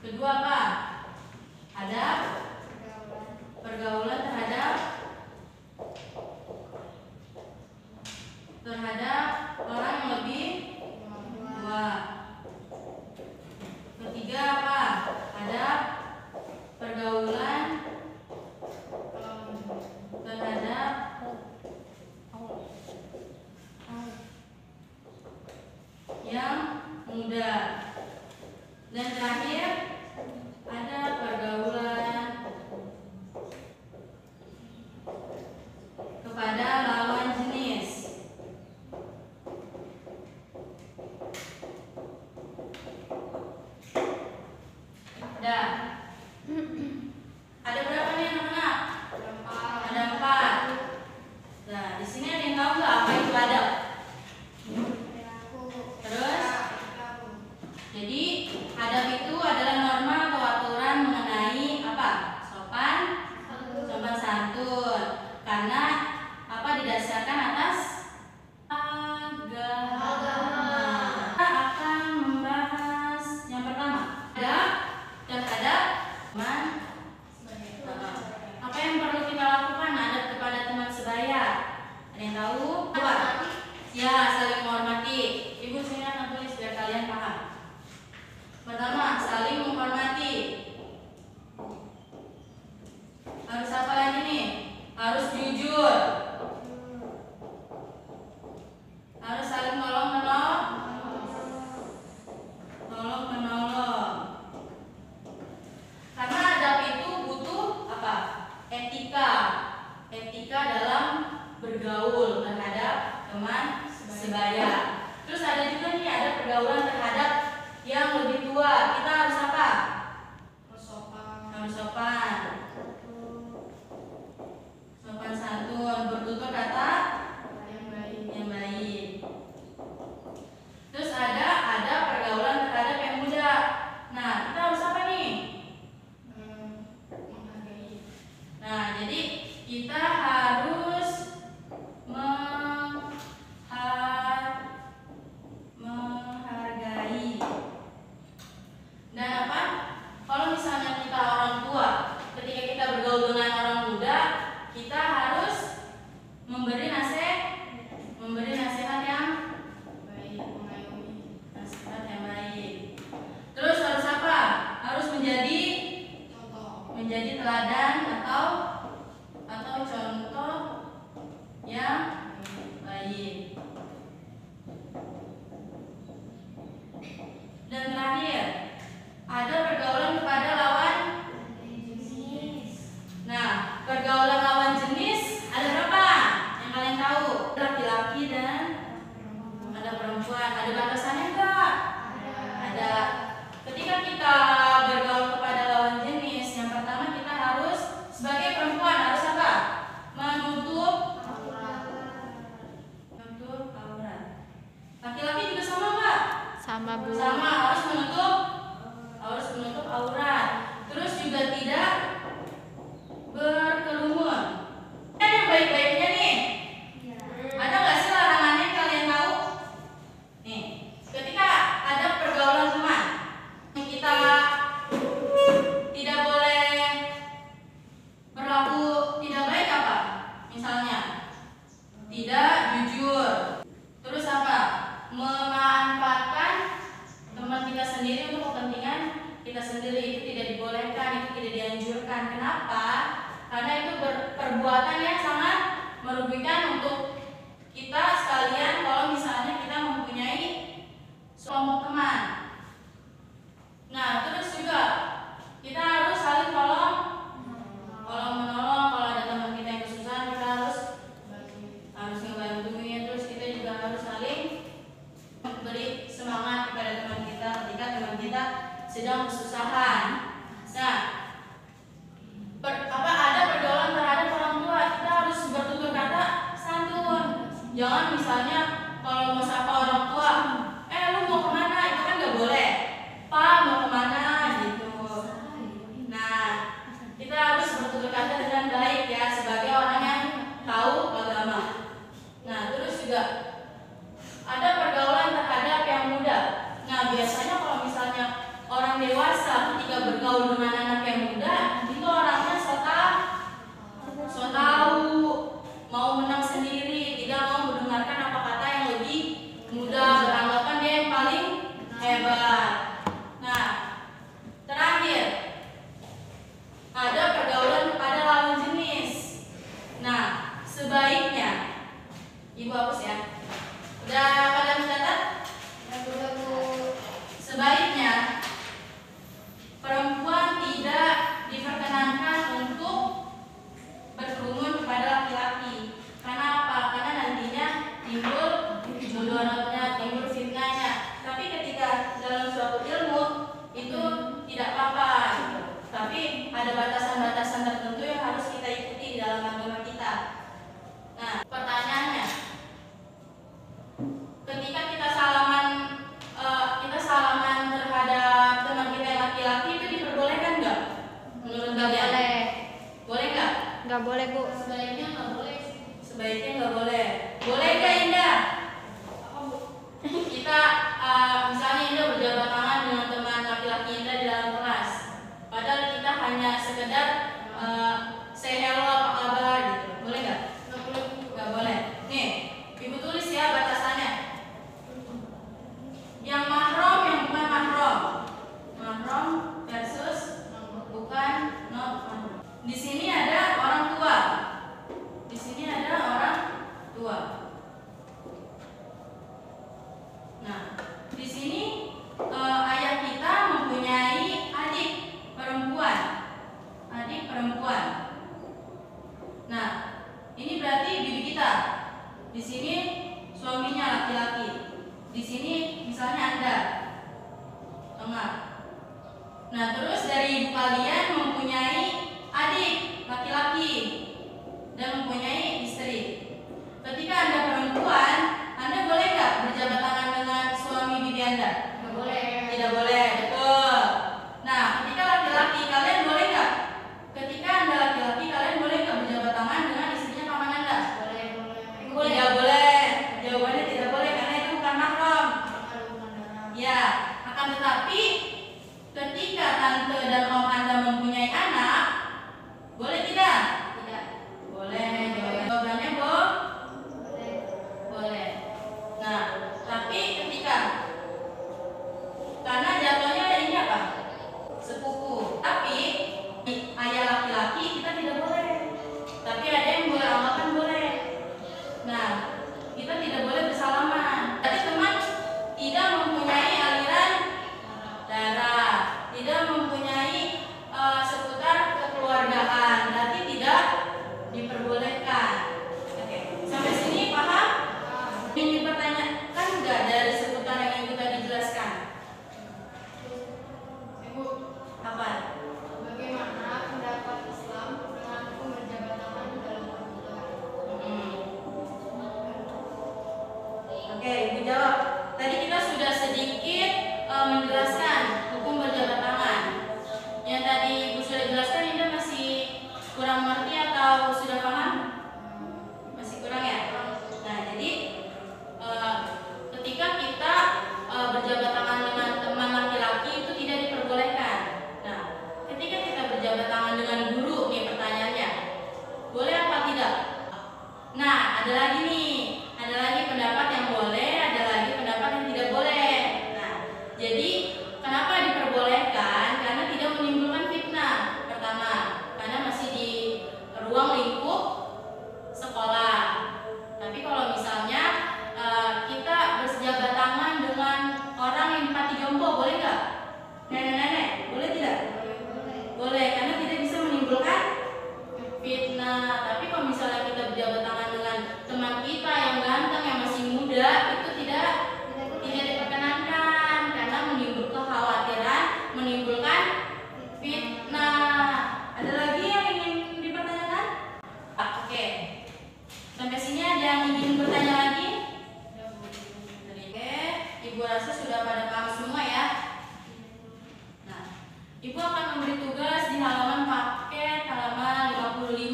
Kedua apa? Ada pergaulan terhadap terhadap orang yang lebih tua. Ketiga apa? Ada pergaulan terhadap yang muda. Dan terakhir kita sendiri untuk kepentingan kita sendiri itu tidak dibolehkan, itu tidak dianjurkan. Kenapa? Karena itu perbuatan yang sangat merugikan untuk kita sekalian kalau misalnya kita mempunyai suami teman. Nah, terus juga kita Selam Akan tetapi ketika tante dan om Anda Ibu rasa sudah pada paham semua ya. Nah, Ibu akan memberi tugas di halaman paket halaman 55.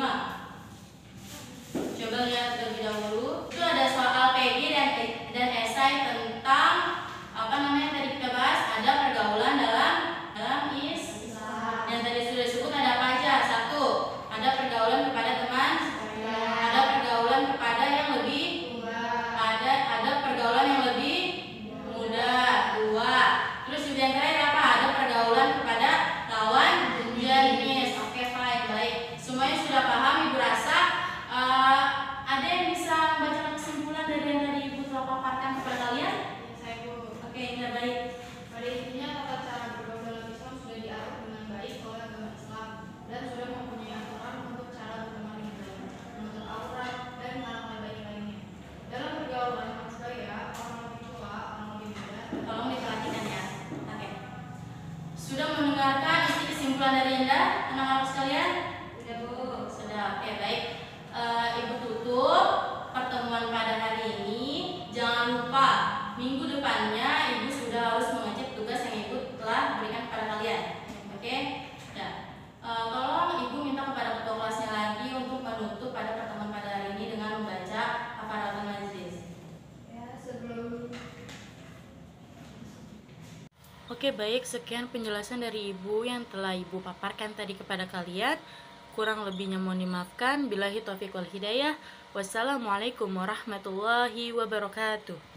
Coba lihat terlebih dahulu. Itu ada soal PG dan e- dan esai tentang Oke baik, sekian penjelasan dari Ibu yang telah Ibu paparkan tadi kepada kalian. Kurang lebihnya mohon dimaafkan. bila taufiq wal hidayah. Wassalamualaikum warahmatullahi wabarakatuh.